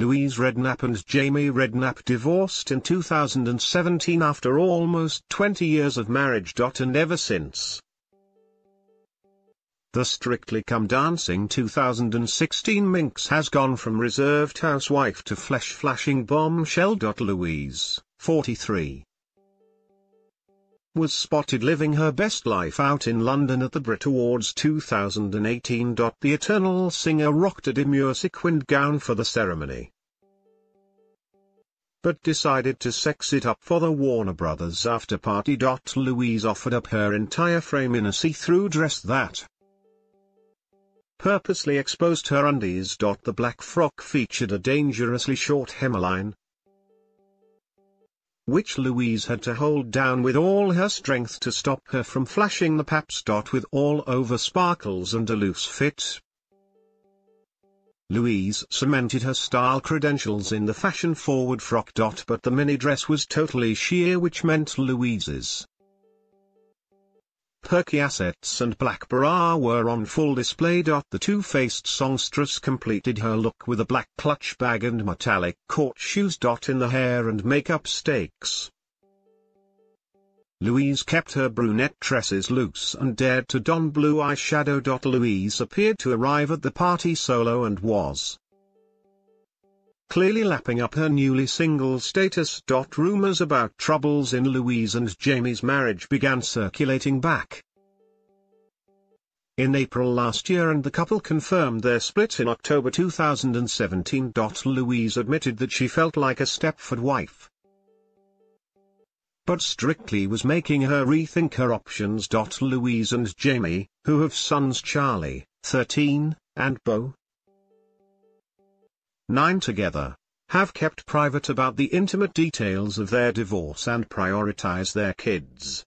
Louise Redknapp and Jamie Redknapp divorced in 2017 after almost 20 years of marriage. And ever since, the Strictly Come Dancing 2016 Minx has gone from reserved housewife to flesh-flashing bombshell. Louise, 43, was spotted living her best life out in London at the Brit Awards 2018. The Eternal singer rocked a demure sequined gown for the ceremony, but decided to sex it up for the Warner Brothers after party. Louise offered up her entire frame in a see-through dress that purposely exposed her undies. The black frock featured a dangerously short hemline, which Louise had to hold down with all her strength to stop her from flashing the paps. With all over sparkles and a loose fit. Louise cemented her style credentials in the fashion-forward frock. Dot but the mini dress was totally sheer which meant Louise's perky assets and black bra were on full display. The two-faced songstress completed her look with a black clutch bag and metallic court shoes. In the hair and makeup stakes. Louise kept her brunette tresses loose and dared to don blue eyeshadow. Louise appeared to arrive at the party solo and was clearly lapping up her newly single status. Rumors about troubles in Louise and Jamie's marriage began circulating back in April last year and the couple confirmed their split in October 2017. Louise admitted that she felt like a Stepford wife. But Strictly was making her rethink her options. Louise and Jamie, who have sons Charley, 13, and Beau, 9 together, have kept private about the intimate details of their divorce and prioritize their kids.